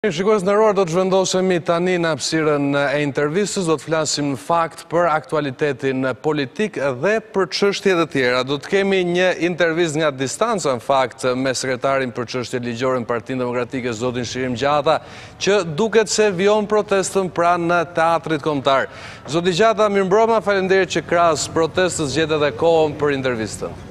Mirë shikues të nderuar do të zhvendosemi tani në hapësirën e intervistës, do të flasim në fakt për aktualitetin politik dhe për çështje të tjera. Do të kemi një intervistë nga distanca në fakt me sekretarin për çështje ligjore në Partinë Demokratike Zotin Çlirim Gjata, që duket se vijon protestën pranë Teatrit Kombëtar. Zoti Gjata, mirëmbrëma, faleminderit që krahas protestës gjetët edhe kohën për intervistën.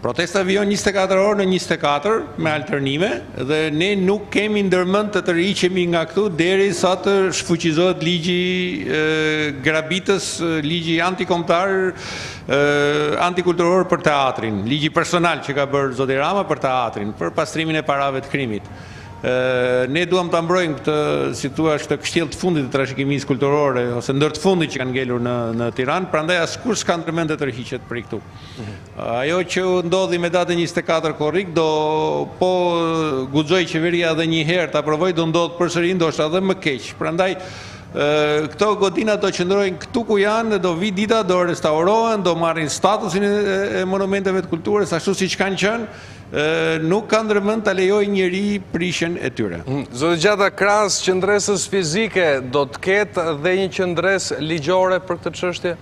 Protesta vijon njëzet e katër orë në njëzet e katër me alternime dhe ne nuk kemi ndërmend të tërhiqemi nga këtu derisa të shfuqizohet ligji grabitës, ligji antikombëtar, antikulturor për teatrin, ligji personal që ka bërë zoti Rama për teatrin, për pastrimin e parave të krimit. Ne duam ta mbrojmë këtë, si të thuash, këtë kështjellë të fundit të trashëgimisë kulturore ose ndër të fundit që kanë ngelur në Tiranë, prandaj askush s'ka ndërmend të tërhiqet prej këtu. Ajo që ndodhi me datën 24 korrik do po guxoi qeveria edhe një herë ta provojë do ndodh përsëri ndoshta edhe më keq. Prandaj këto godina do qëndrojnë këtu ku janë, do vi dita, do restaurohen, do marrin statusin e monumenteve të kulturës ashtu siç kanë qenë. Nuk ka ndërmend ta lejojë njeri prishjen e tyre. Zoti Gjata, krahas qëndresës fizike, do të ketë dhe një qëndresë ligjore për këtë çështje?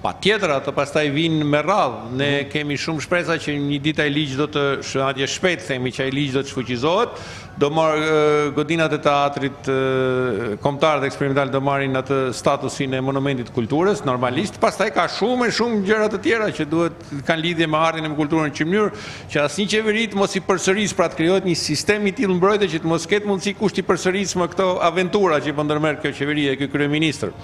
Patjetër, ato pastaj vijnë me radhë. Ne mhm. kemi shumë shpresa që një ditë ai ligj do të, madje shpejt themi që ai ligj do të shfuqizohet, Do marrë godinat e Teatrit Kombëtar dhe Eksperimental do marrin atë statusin e monumentit të kulturës, normalisht. Pastaj ka shumë e shumë gjëra të tjera që duhet kanë lidhje me artin e me kulturën në mënyrë që asnjë qeveri të mos i përsërisë, pra të krijohet një sistem i tillë mbrojtje që të mos ketë mundësi kush t'i përsërisë më këto aventura që po ndërmerr kjo qeveri e ky kryeministër.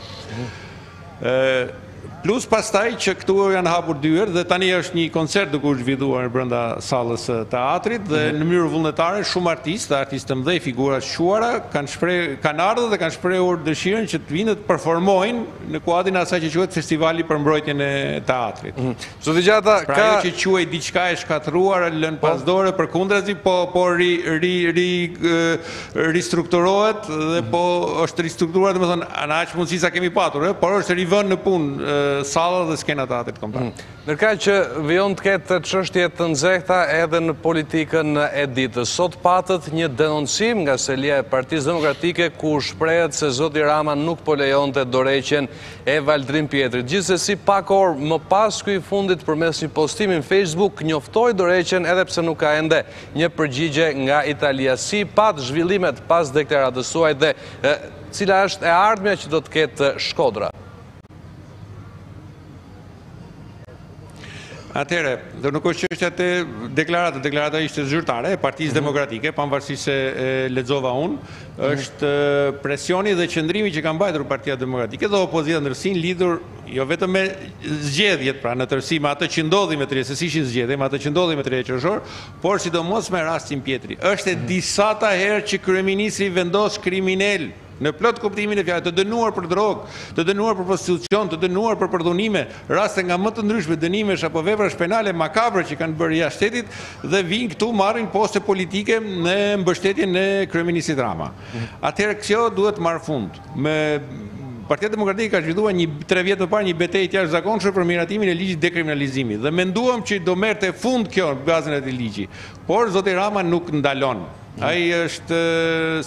Plus pastaj që këtu janë hapur dyert dhe tani është një koncert duke u zhvilluar brenda sallës së teatrit dhe në mënyrë vullnetare shumë artistë, artistë të mëdhenj, figura të shquara kanë shpreh, kanë ardhur dhe kanë shprehur dëshirën që të vinë të performojnë në kuadrin e asaj që quhet Festivali për Mbrojtjen e Teatrit. Zoti Gjata, ka... Pra ajo që quhej diçka e shkatërruar, lënë pas dore, përkundrazi po po ri ri ri ristrukturohet dhe po është ristrukturuar domethënë në aq mundësi sa kemi patur, eh, por është rivënë në punë eh, salla dhe skena e Teatrit Kombëtar. Mm. Ndërkaq vijon të ketë çështje të nxehta edhe në politikën e ditës. Sot patët një denoncim nga selia e Partisë Demokratike ku shprehet se Zoti Rama nuk po lejonte dorëheqjen e Valdrin Pjetrit. Gjithsesi pak orë më pas ky i fundit përmes një postimi në Facebook njoftoi dorëheqjen edhe pse nuk ka ende Një përgjigje nga Italia. Si i patë zhvillimet pas deklaratës suaj dhe cila është e ardhmja që do të ketë Shkodra? Atëherë, dhe nuk është çështja te deklarata, deklarata ishte zyrtare e Partisë mhm. Demokratike, pavarësisht se e lexova unë, mhm. është presioni dhe qëndrimi që ka mbajtur Partia Demokratike dhe opozita në tërësi lidhur Jo vetëm me zgjedhjet, pra në tërësi me atë që ndodhi me tre, se s'ishin zgjedhje, me atë që ndodhi me tre qershor, por sidomos me rastin Pjetri. Është e disata herë që kryeministri vendos kriminelë, në plot kuptimin e fjalës, të dënuar për drogë, të dënuar për prostitucion, të dënuar për përdhunime, raste nga më të ndryshmet, dënimesh apo veprash penale makabre që kanë bërë jashtë shtetit dhe vijnë këtu marrin poste politike me mbështetjen e kryeministrit Rama. Atëherë kjo duhet të marrë fund. Me Partia Demokratike ka zhvilluar një tre vjet më parë një betejë të jashtëzakonshme për miratimin e ligjit të dekriminalizimit dhe menduam që do merrte fund kjo në bazën e atij ligji. Por zoti Rama nuk ndalon. Mm. Ai është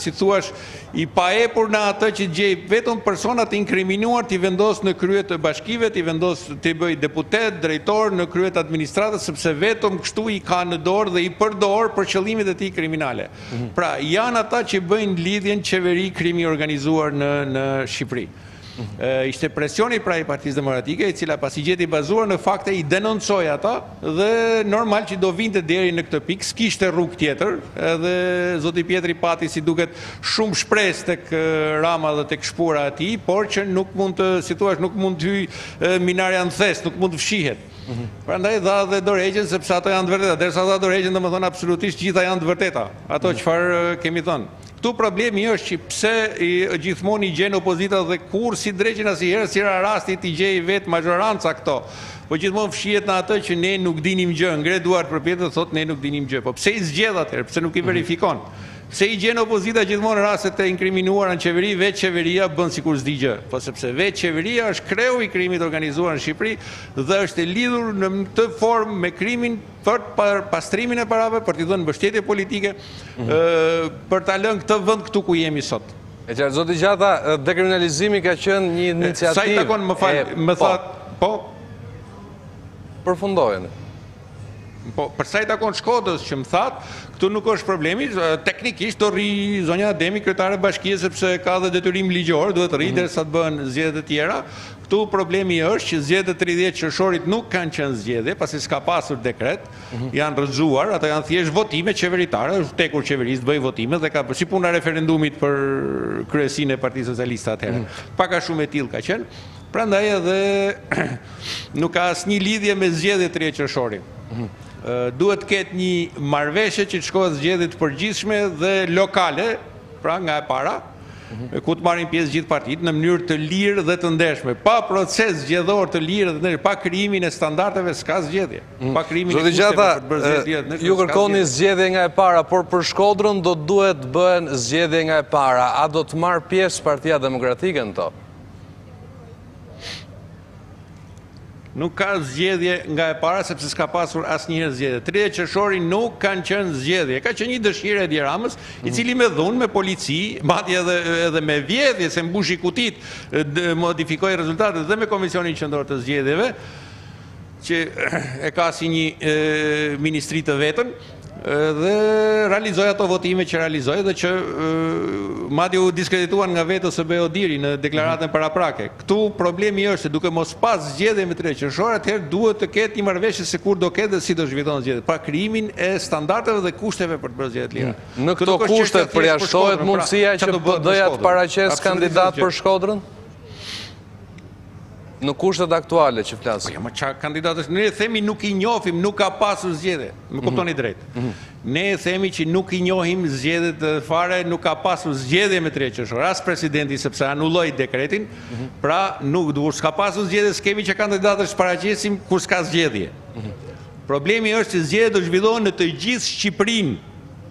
si thuash i paepur në atë që gjen vetëm persona të inkriminuar t'i vendosë në krye të bashkive, t'i vendosë t'i bëjë deputetë, drejtorë në krye të administratës sepse vetëm kështu i ka në dorë dhe i përdor për qëllimet e tij kriminale. Pra janë ata që bëjnë lidhjen qeveri krim i organizuar në në Shqipëri. Ishte presioni pra i Partisë Demokratike, e cila pasi gjeti bazuar në fakte i denoncoi ata dhe normal që do vinte deri në këtë pikë, s'kishte rrugë tjetër, edhe zoti Pjetri pati si duket shumë shpresë tek Rama dhe tek shpura e tij, por që nuk mund të, si thuash, nuk mund të hyjë minarja në thes, nuk mund të fshihet. Prandaj dha dhe dorëheqjen sepse ato janë të vërteta. Derisa dha dorëheqjen, domethënë absolutisht të gjitha janë të vërteta. Ato mm. çfarë mm. kemi thënë. Këtu problemi është që pse i, gjithmonë i gjen opozita dhe kurrë si dreqin asnjëherë s'i ra rasti t'i gjejë vetë mazhoranca këto. Po gjithmonë fshihet në atë që ne nuk dinim gjë, ngre duart përpjetë dhe thotë ne nuk dinim gjë. Po pse i zgjedh atëherë? Pse nuk i mhm. verifikon? Mm -hmm. Pse i gjen opozita gjithmonë rastet e inkriminuara në qeveri, vetë qeveria bën sikur s'di gjë? Po sepse vetë qeveria është kreu i krimit të organizuar në Shqipëri dhe është e lidhur në këtë formë me krimin për pastrimin e parave, për t'i dhënë mbështetje politike, për ta lënë këtë vend këtu ku jemi sot. E qartë. Zoti Gjata, dekriminalizimi ka qenë një iniciativë e Sa i takon, më fal, më thatë, po? Përfundojeni. Po, për sa i takon Shkodrës që më thatë, këtu nuk është problemi, teknikisht do rri zonja Ademi kryetare bashkie, sepse ka dhe detyrim ligjor, duhet të rrijë mm -hmm. derisa të bëhen zgjedhjet e tjera. Këtu problemi është që zgjedhjet e 30 qershorit nuk kanë qenë zgjedhje, pasi s'ka pasur dekret, mm -hmm. janë rrëzuar, ato janë thjesht votime qeveritare, i është tekur qeverisë të bëjë votime dhe ka si puna referendumit për kryesinë e Partisë Socialiste atëherë. Mm -hmm. Pak a shumë e tillë ka qenë. Prandaj edhe nuk ka asnjë lidhje me zgjedhjet te 30 qershorit. Duhet të ketë një marrëveshje që të shkohet në zgjedhje të përgjithshme dhe lokale, pra nga e para, ku të marrin pjesë gjithë partitë në mënyrë të lirë dhe të ndershme. Pa proces zgjedhor të lirë dhe pa krijimin e standardeve s'ka zgjedhje. Mm. Pa krijimin e kushteve për të bërë zgjedhje. Ju kërkoni zgjedhje nga e para, por për Shkodrën do të duhet të bëhen zgjedhje nga e para. A do të marrë pjesë Partia Demokratike në to? Nuk ka zgjedhje nga e para sepse s'ka pasur asnjëherë zgjedhje. 30 qershori nuk kanë qenë zgjedhje. Ka qenë një dëshirë e Edi Ramës, i mhm. cili me dhunë, me polici, madje edhe edhe me vjedhje se mbushi kutitë, modifikoi rezultatet dhe me Komisionin Qendror të Zgjedhjeve, që e ka si një ministri të vetën, Dhe realizoi ato votime që realizoi dhe që madje u diskredituan nga vetë OSBE-ODIHR-i në deklaratën paraprake. Këtu problemi është se duke mos pas zgjedhje me 30 qershor, atëherë duhet të ketë një marrëveshje se kur do ketë dhe si do zhvillohen zgjedhjet, pa krijimin e standardeve dhe kushteve për të bërë zgjedhje të lira. Në këto kushte përjashtohet mundësia që PD-ja të paraqesë kandidat për Shkodrën? Në kushtet aktuale që flasim. Po jo, me çfarë kandidatësh? Ne themi nuk i njohim, nuk ka pasur zgjedhje. Më mhm. kuptoni drejt. Mhm. Ne themi që nuk i njohim zgjedhjet fare, nuk ka pasur zgjedhje me 30 qershor. As presidenti sepse anuloi dekretin, mhm. pra nuk duhet të ka pasur zgjedhje, s'kemi ça kandidatësh paraqesim kur s'ka zgjedhje. Problemi është që zgjedhjet do zhvillohen në të gjithë Shqipërinë.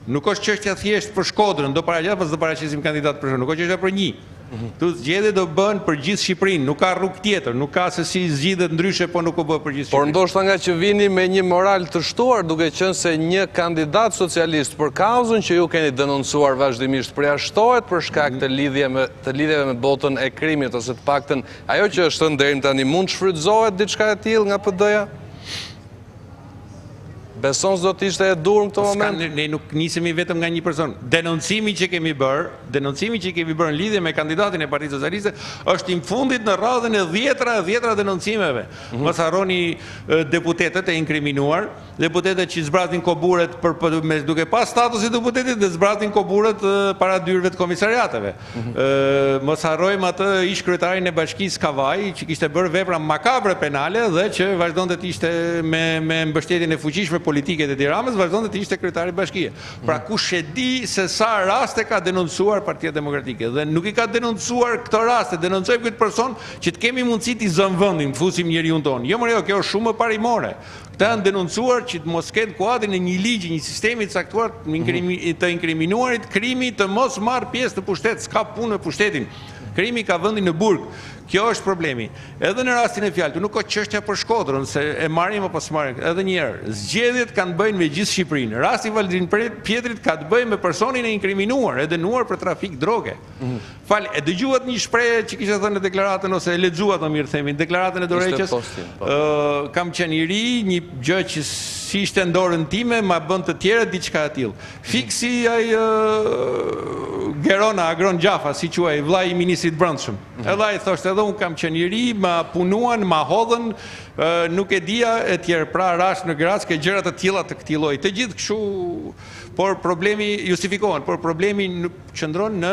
Nuk është çështja thjesht për Shkodrën, do paraqesim, do paraqesim kandidat për Shkodrën, nuk është çështja për një. Këtu zgjedhjet do bëhen për gjithë Shqipërinë, nuk ka rrugë tjetër, nuk ka se si zgjidhet ndryshe po nuk u bë për gjithë Shqipërinë. Por ndoshta ngaqë vini me një moral të shtuar duke qenë se një kandidat socialist për kauzën që ju keni denoncuar vazhdimisht përjashtohet për shkak të lidhjeve me botën e krimit ose të paktën ajo që është thënë deri më tani mund të shfrytëzohet diçka e tillë nga PD-ja? Beson se do të ishte e udhës në këtë moment? Ska, ne nuk nisemi vetëm nga një person. Denoncimi që kemi bërë, denoncimi që kemi bërë në lidhje me kandidatin e Partisë Socialiste, është i fundit në radhën e dhjetëra e dhjetëra denoncimeve. Mm -hmm. Mos harroni deputetët e inkriminuar, deputetët që zbraznin koburet për, për me, duke pas statusin e deputetit dhe zbraznin koburet para dyerve të komisariateve. Mos harrojmë atë ish-kryetarin e bashkisë Kavajë, që kishte bërë vepra makabre penale dhe që vazhdonte të ishte me me mbështetjen e fuqishme politike të Edi Ramës, vazhdonte të ishte kryetar bashkie. Pra kush e di se sa raste ka denoncuar Partia Demokratike dhe nuk i ka denoncuar këto raste, denoncojmë këtë person që të kemi mundësi t'i zëmë vendin, të fusim njeriun tonë. Jo more jo, kjo është shumë më parimore. Këta janë denoncuar që të mos ketë kuadrin e një ligji, një sistemi të caktuar të inkriminuarit krimi të mos marrë pjesë në pushtet, s'ka punë me pushtetin. Krimi e ka vendin në burg. Kjo është problemi. Edhe në rastin në fjalë, këtu nuk ka çështja për Shkodrën, se e marrim apo s'marrim. Edhe një herë, zgjedhjet kanë të bëjnë me gjithë Shqipërinë. Rasti i Valdrin Pjetrit ka të bëjë me personin e inkriminuar, e dënuar për trafik droge. Fal, e dëgjuat, një shprehje që kishte thënë në deklaratën ose e lexuat më mirë të themi, deklaratën e Doreqës. Po. Ë uh, kam qenë i ri, një gjë që s'ishte në dorën time, ma bënë të tjerë diçka e tillë. Mhm. Fiks si ai uh, Geron, Agron Xhafaj, si quhej, vëllai i ministrit të Brendshëm. Mm -hmm. Edhe ai thoshte edhe unë kam qenë i ri, ma punuan, ma hodhën, uh, nuk e dija etj. Pra rashë në grackë, gjëra të tilla të këtij lloji. Të gjithë kështu, por problemi justifikohen, por problemi qëndron në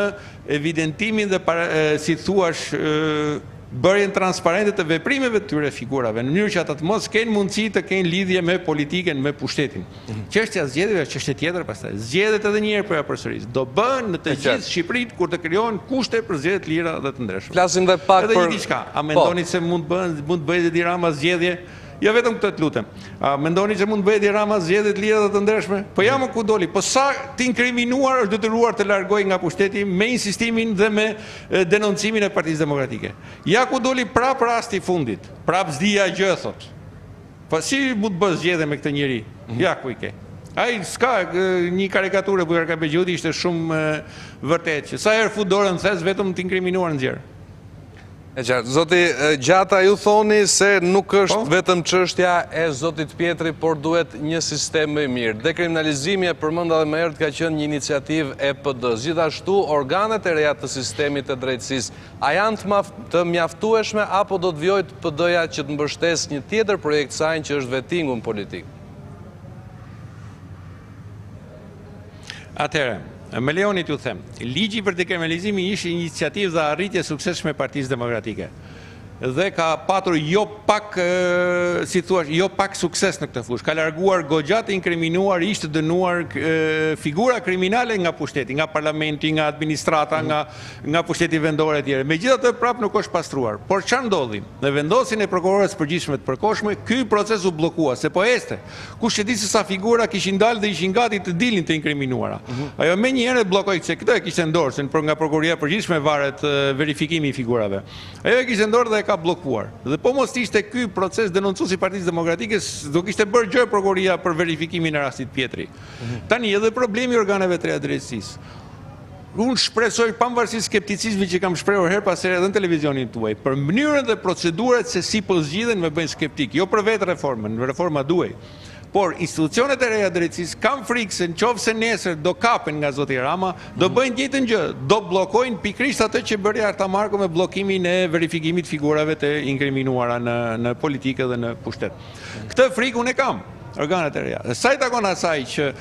evidentimin dhe, si i thuash, bërjen transparente të veprimeve të këtyre figurave, në mënyrë që ata të mos kenë mundësi të kenë lidhje me politikën, me pushtetin. Mhm. Çështja e zgjedhjeve është çështje tjetër pastaj. Zgjedhjet edhe një herë po jua përsëris. Do bëhen në të gjithë Shqipërinë kur të krijohen kushte për zgjedhje të lira dhe të ndershme. Flasim dhe pak për Edhe një diçka, a po. mendoni se mund të bëhen mund të bëjë Edi Rama zgjedhje Jo vetëm këtë të lutem. A mendoni se mund të bëjë Edi Rama zgjedhje të lira dhe të ndershme? Po ja ku doli, po sa të inkriminuar është detyruar të largojë nga pushteti me insistimin dhe me denoncimin e Partisë Demokratike. Ja ku doli prapë rasti i fundit. Prapë s'dija gjë thotë. Po si mund të bësh zgjedhje me këtë njeri? Mhm. Ja ku i ke. Ai s'ka një karikaturë Bujar Kapexhiu, ishte shumë e vërtetë që sa herë fut dorën në thes vetëm të inkriminuar nxjerr. E qartë. Zoti Gjata,, ju thoni se nuk është po. vetëm çështja e zotit Pjetri, por duhet një sistem më i mirë. Dekriminalizimi e përmenda dhe më herët, ka qenë një iniciativë e PD-së. Gjithashtu, organet e reja të sistemit të drejtësisë, a janë të mjaftueshme, apo do të vijojë PD-ja që të mbështesë një tjetër projekt të sajin që është vetingun politik? Atëherë, më lejoni t'ju them, ligji për dekriminalizimin ishte iniciativë dhe arritje e suksesshme e Partisë Demokratike dhe ka patur jo pak, si i thuash, jo pak sukses në këtë fushë. Ka larguar goxha të inkriminuar, ish të dënuar figura kriminale nga pushteti, nga parlamenti, nga administrata, mm. nga nga pushteti vendor etj. Megjithatë prapë nuk është pastruar. Por çfarë ndodhi? Me vendosjen e prokurores së përgjithshme të përkohshme, ky proces u bllokua, se po ecte. Kush e di se sa figura kishin dalë dhe ishin gati të dilnin të inkriminuara. Ajo menjëherë e bllokoi, se këtë e kishte në dorë, se nëpër, nga Prokuroria e Përgjithshme varet verifikimi i figurave. Ajo e kishte në dorë dhe e ka bllokuar. Dhe po mos të ishte ky proces denoncues i Partisë Demokratike, s'do kishte bërë gjë Prokuroria për verifikimin e rastit Pjetri. Tani edhe problemi i organeve të reja të drejtësisë. Unë shpresoj, pavarësisht skepticizmit që kam shprehur herë pas here edhe në televizionin tuaj, për mënyrën dhe procedurat se si po zgjidhen më bëjnë skeptik, jo për vetë reformën, reforma duhej. Por institucionet e reja të drejtësisë kam frikë se në qoftë se nesër do kapen nga zoti Rama, do bëjnë të njëjtën gjë, do bllokojnë pikërisht atë që bëri Arta Marku me bllokimin e verifikimit të figurave të inkriminuara në në politikë dhe në pushtet. Këtë frikë unë e kam, organet e reja. Sa i takon asaj që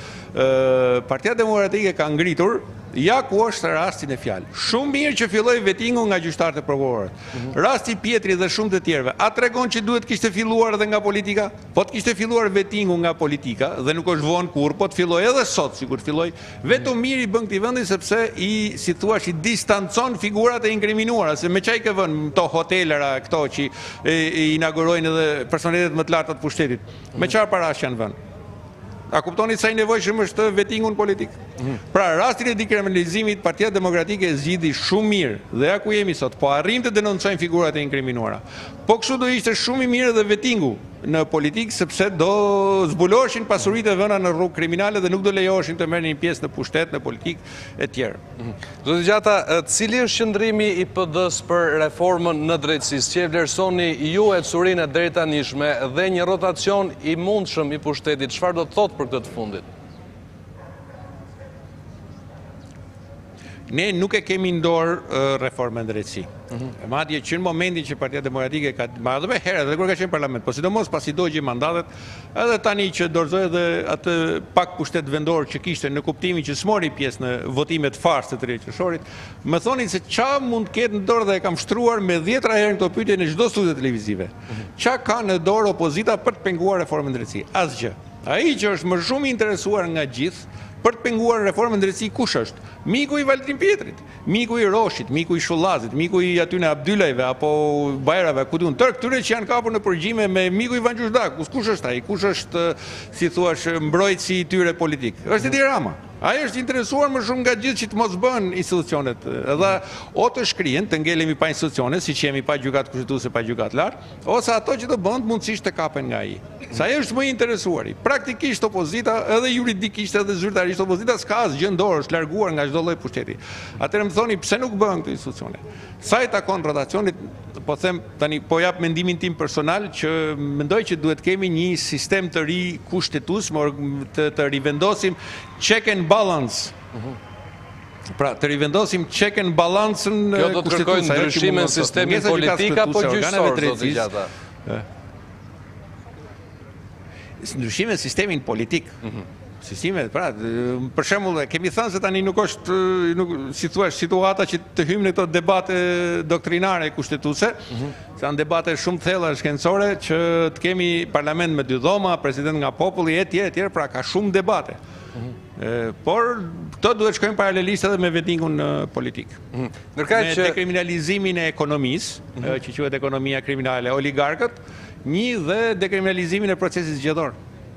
Partia Demokratike ka ngritur, ja ku është rastin e fjalë. Shumë mirë që filloi vetingu nga gjyqtarët e prokurorët. Mhm. Rasti Pjetri dhe shumë të tjerëve, a tregon që duhet të kishte filluar edhe nga politika? Po të kishte filluar vetingu nga politika dhe nuk është vonë kurrë, po të fillojë edhe sot, sikur të fillojë, Vetëm mirë i bën këtij vendi sepse i si thuash i distancon figurat e inkriminuara, se me ça i kanë vënë këto hotelerat këto që i inaugurojnë edhe personalitetet më të larta të pushtetit. Me çfarë parash janë vënë? A kuptoni sa i nevojshëm është vetingu në politikë? Mhm. Pra, rastin e dekriminalizimit, Partia Demokratike e zgjidhi shumë mirë. Dhe ja ku jemi sot, po arrijmë të denoncojmë figurat e inkriminuara. Po kështu do ishte shumë i mirë edhe vetingu. në politikë sepse do zbuloheshin pasuritë e vëna në rrugë kriminale dhe nuk do lejoheshin të merrnin pjesë në pushtet, në politikë etj. Zoti Gjata, cili është qëndrimi i PD-së për reformën në drejtësi? Si e vlerësoni ju ecurinë e deritanishme dhe një rotacion i mundshëm i pushtetit, çfarë do të thotë për këtë të fundit? Ne nuk e kemi në dorë reformën në drejtësi. Mhm. E madje që në momentin që Partia Demokratike ka, madje dhe më herët dhe kur ka qenë në parlament, po sidomos pasi dogji mandatet, edhe tani që dorëzoi edhe atë pak pushtet vendor që kishte në kuptimin që s'mori pjesë në votimet farsë të 30 qershorit, më thoni se ça mund të ketë në dorë dhe e kam shtruar me dhjetëra herë këtë pyetje në çdo studio televizive. Mhm. Ça ka në dorë opozita për të penguar reformën në drejtësi? Asgjë. Ai që është më shumë i interesuar nga të gjithë për të penguar reformën në drejtësi kush është? Miku i Valdrin Pjetrit, miku i Roshit, miku i Shullazit, miku i atyre Abdylajve apo Bajrave, ku di unë, tërë këtyre që janë kapur në përgjime me miku i Vangjush Dakos, kush është ai, kush është, si thuash, mbrojtësi i tyre politik? Është Edi Rama. Ai është i interesuar më shumë nga të gjithë që të mos bëhen institucionet. Edhe o të shkrihen, të ngelemi pa institucione, siç jemi pa gjykatë kushtetuese, pa gjykatë të lartë, Ose ato që do bënte mundësisht të kapen nga ai. Se ai është më i interesuari. Praktikisht opozita, edhe juridikisht edhe zyrtarisht opozita s'ka asgjë në dorë, është larguar nga çdo lloj pushteti. Atëherë më thoni pse nuk bëhen këto institucione? Sa i takon rotacionit, po them tani po jap mendimin tim personal që mendoj që duhet të kemi një sistem të ri kushtetues, të, të rivendosim check and balance. Uh -huh. Pra, të rivendosim check and balance. Kjo do të kërkojë ndryshime në sistemin politik apo gjyqësor zoti Gjata. Ndryshime në sistemin politik. Mhm. Sisteme, pra, për shembull, kemi thënë se tani nuk është, nuk, si të thuash, situata që të hyjmë në këto debate doktrinare e kushtetuese, mhm. se janë debate shumë të thella shkencore që të kemi parlament me dy dhoma, president nga populli etj etj, pra ka shumë debate. Mhm. Por këto duhet të shkojnë paralelisht edhe me vettingun politik. Mhm. Ndërkaq me dekriminalizimin e ekonomisë, mhm. që quhet ekonomia kriminale, oligarkët, një dhe dekriminalizimin e procesit zgjedhor.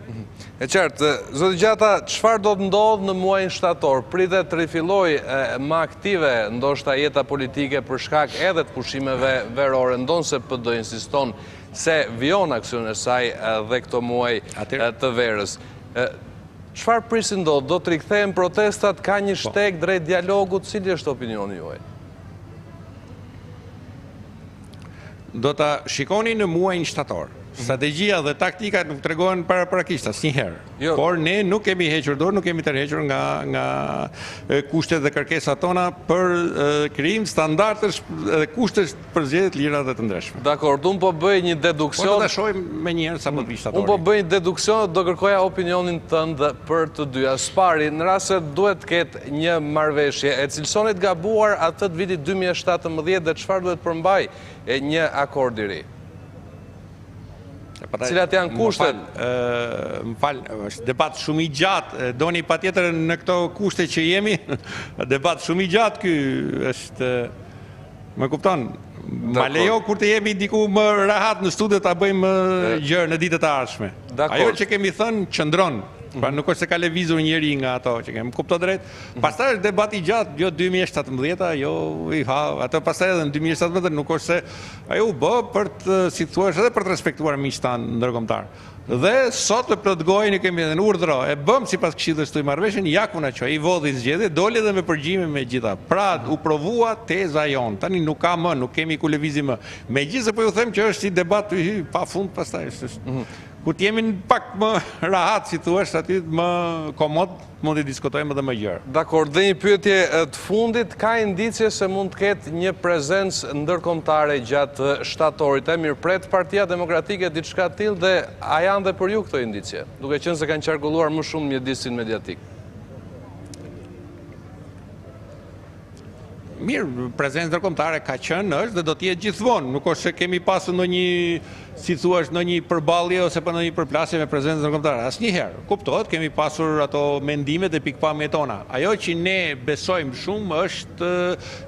Mhm. E qartë, zoti Gjata, çfarë do të ndodhë në muajin shtator? Pritet të rifillojë më aktive, ndoshta jeta politike për shkak edhe të pushimeve verore, ndonëse PD insiston se vijon aksionin e saj dhe këto muaj të verës. Çfarë prisni të ndodhë, do të rikthehen protestat, ka një po. shteg drejt dialogut, cili është opinioni juaj? Do ta shikoni në muajin shtator. Mhm. Strategjia dhe taktika nuk tregohen paraprakisht asnjëherë. Jo. Por ne nuk kemi hequr dorë, nuk kemi tërhequr nga, nga kushtet dhe kërkesa tona për krim standardesh dhe kushtesh për zgjedhje të lira dhe të ndershme. Dakord, unë po bëj një deduksion. Po do ta shohim menjëherë sapo të vijë shtatori. Unë po bëj një deduksion dhe do kërkoja opinionin tënd për të dyja. Së pari, në rast se duhet të ketë një marrëveshje, e cilësoni të gabuar atë të vitit dy mijë e shtatëmbëdhjetë dhe çfarë duhet të përmbajë një akord i ri? Cilat janë kushtet? Më fal, është debat shumë i gjatë. Domethënë patjetër në këto kushte që jemi, debat shumë i gjatë ky është Më kupton? Ma lejo kur të jemi diku më rahat në studio ta bëjmë gjerë në ditët e ardhshme. Ajo që kemi thënë qëndron. Pra mhm. nuk është se ka lëvizur njeri nga ato që kemi, më kupto drejt? Mhm. Pastaj është debat i gjatë, jo 2017-a, jo i ha, ato pastaj edhe në 2017 nuk është se ajo u bë për të, si të thuash, edhe për të respektuar miqtë tanë ndërkombëtarë. Dhe sot me plot gojën i kemi thënë urdhro e bëmë sipas këshillës tuaj marrëveshjen ja ku na çoi i vodhi zgjedhjet doli dhe me përgjime me të gjitha pra u provua teza jonë tani nuk ka më nuk kemi ku lëvizim më megjithëse po ju them që është si debat i pa fund pastaj është kur të jemi pak më rahat si të thuash aty më komod Mund t'i diskutojmë edhe më gjerë. Dakord, dhe një pyetje të fundit, ka indicie se mund të ketë një prezencë ndërkombëtare gjatë shtatorit? E mirëpret Partia Demokratike diçka të tillë dhe a janë dhe për ju këto indicie, duke qenë se kanë qarkulluar më shumë në mjedisin mediatik? Mirë, prezencë ndërkombëtare ka qenë, është dhe do të jetë gjithmonë. Nuk është se kemi pasur ndonjë, si thuash, ndonjë përballje ose për ndonjë përplasje me prezencën ndërkombëtare. Asnjëherë. Kuptohet, kemi pasur ato mendimet dhe pikëpamjet tona. Ajo që ne besojmë shumë është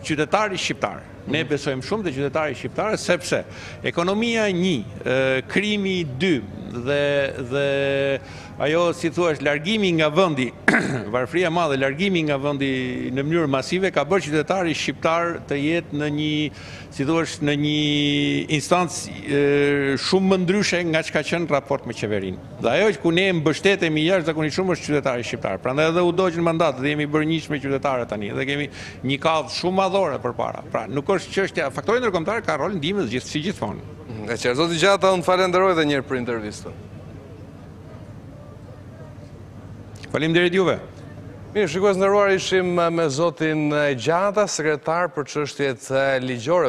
qytetari shqiptar. Ne mhm. besojmë shumë te qytetari shqiptar sepse ekonomia 1, krimi 2 dhe dhe Ajo, si thuash, largimi nga vendi, varfëria e madhe, largimi nga vendi në mënyrë masive ka bërë që qytetari shqiptar të jetë në një, si thuash, në një instancë shumë më ndryshe nga çka qenë në raport me qeverinë. Dhe ajo ku ne mbështetemi jashtëzakonisht shumë është qytetari shqiptar. Prandaj edhe u dogjën mandatet dhe jemi bërë njësh me qytetarët tani dhe kemi një kauzë shumë madhore përpara. Pra, nuk është çështja, faktori ndërkombëtar ka rol ndihmës gjithë si gjithmonë. E qartë, zoti Gjata, ju falenderoj edhe një herë për intervistën. Faleminderit juve. Mirë, shikues të nderuar ishim me zotin Gjata, sekretar për çështjet ligjore.